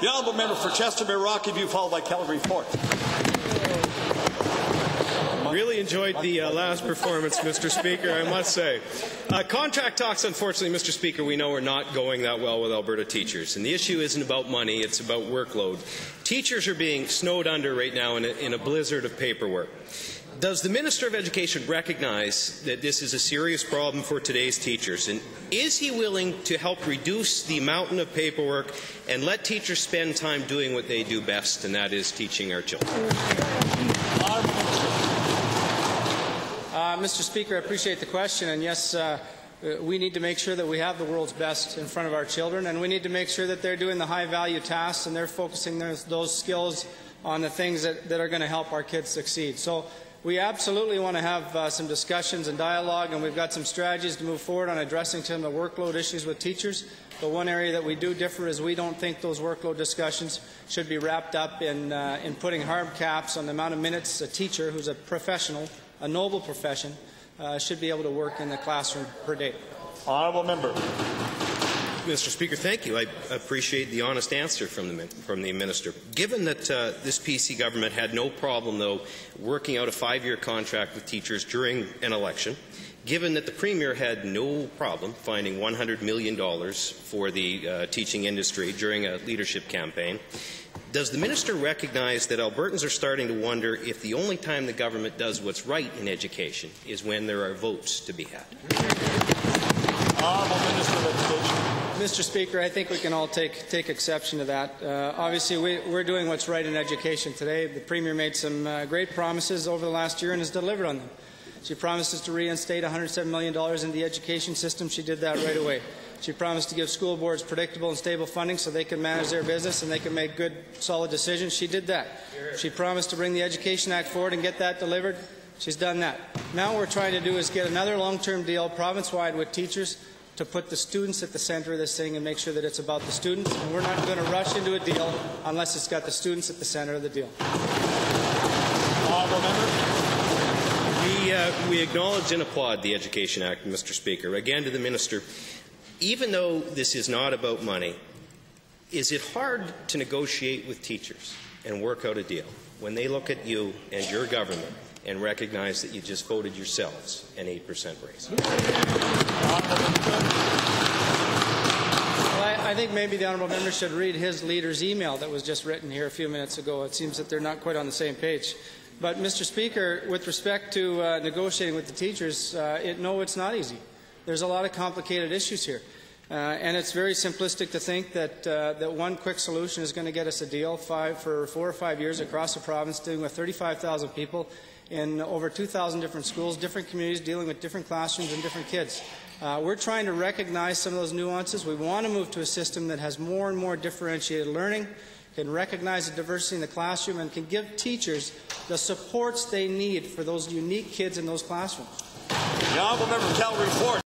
The honourable member for Chestermere Rocky View, followed by Calgary Fort. Really enjoyed the uh, last performance, Mr. Speaker, I must say. Uh, contract talks, unfortunately, Mr. Speaker, we know are not going that well with Alberta teachers. And the issue isn't about money, it's about workload. Teachers are being snowed under right now in a, in a blizzard of paperwork. Does the Minister of Education recognize that this is a serious problem for today's teachers? And is he willing to help reduce the mountain of paperwork and let teachers spend time doing what they do best, and that is teaching our children? Uh, Mr. Speaker, I appreciate the question, and yes, uh, we need to make sure that we have the world's best in front of our children, and we need to make sure that they're doing the high-value tasks and they're focusing those, those skills on the things that, that are going to help our kids succeed. So we absolutely want to have uh, some discussions and dialogue, and we've got some strategies to move forward on addressing some of the workload issues with teachers. But one area that we do differ is we don't think those workload discussions should be wrapped up in, uh, in putting hard caps on the amount of minutes a teacher who's a professional, a noble profession, uh, should be able to work in the classroom per day. Honourable member. Mr. Speaker, thank you. I appreciate the honest answer from the, from the minister. Given that uh, this PC government had no problem, though, working out a five-year contract with teachers during an election, given that the Premier had no problem finding $100 million for the uh, teaching industry during a leadership campaign, does the minister recognize that Albertans are starting to wonder if the only time the government does what's right in education is when there are votes to be had? Minister of Education. Mr. Speaker, I think we can all take, take exception to that. Uh, obviously, we, are doing what's right in education today. The Premier made some uh, great promises over the last year and has delivered on them. She promised us to reinstate $107 million in the education system. She did that right away. She promised to give school boards predictable and stable funding so they can manage their business and they can make good, solid decisions. She did that. She promised to bring the Education Act forward and get that delivered. She's done that. Now what we're trying to do is get another long-term deal province-wide with teachers to put the students at the center of this thing and make sure that it's about the students. And we're not going to rush into a deal unless it's got the students at the center of the deal. Honourable member. We, uh, we acknowledge and applaud the Education Act, Mr. Speaker. Again, to the minister, even though this is not about money, is it hard to negotiate with teachers and work out a deal when they look at you and your government and recognize that you just voted yourselves an 8% raise? Well, I, I, think maybe the honourable member should read his leader's email that was just written here a few minutes ago. It seems that they're not quite on the same page. But, Mr. Speaker, with respect to uh, negotiating with the teachers, uh, it, no, it's not easy. There's a lot of complicated issues here. Uh, and it's very simplistic to think that, uh, that one quick solution is going to get us a deal five, for four or five years across the province, dealing with 35,000 people in over 2,000 different schools, different communities, dealing with different classrooms and different kids. Uh, we're trying to recognize some of those nuances. We want to move to a system that has more and more differentiated learning, can recognize the diversity in the classroom, and can give teachers the supports they need for those unique kids in those classrooms. The honourable member Calgary Fort.